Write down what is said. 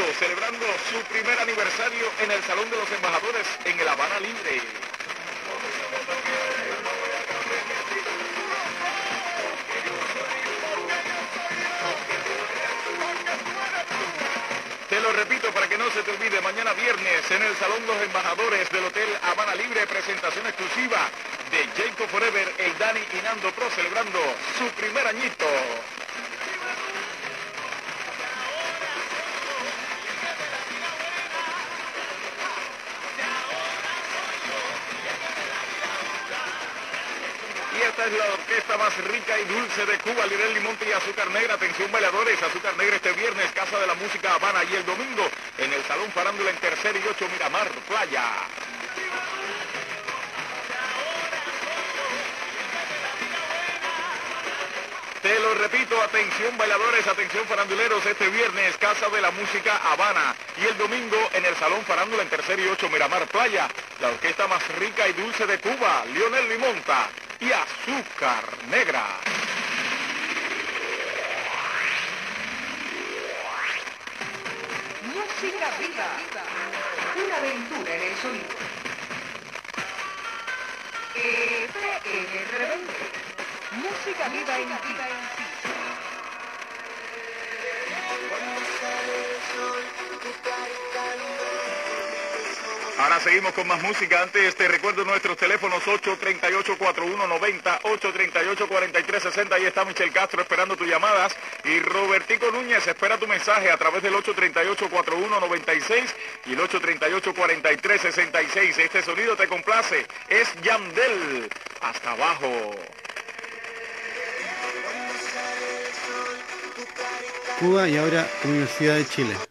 Celebrando su primer aniversario en el Salón de los Embajadores en el Habana Libre. Te lo repito para que no se te olvide, mañana viernes en el Salón de los Embajadores del Hotel Habana Libre, presentación exclusiva de Jacob Forever, el Dani y Nando Pro celebrando su primer añito. Es la orquesta más rica y dulce de Cuba, Lirel Limonte y Azúcar Negra. Atención bailadores, Azúcar Negra este viernes, Casa de la Música Habana. Y el domingo en el Salón Farándula en Tercer y Ocho Miramar, Playa. Te lo repito, atención bailadores, atención faranduleros, este viernes Casa de la Música Habana. Y el domingo en el Salón Farándula en Tercer y Ocho Miramar Playa, la orquesta más rica y dulce de Cuba, Lionel Limonta y Azúcar Negra. Música viva. Una aventura en el sonido. FM Rebelde. Música viva en ti. Ahora seguimos con más música. Antes te recuerdo nuestros teléfonos 838-4190, 838-4360. Ahí está Michel Castro esperando tus llamadas. Y Robertico Núñez espera tu mensaje a través del 838-4196 y el 838-4366. Este sonido te complace. Es Yamdel. Hasta abajo. Cuba y ahora Universidad de Chile.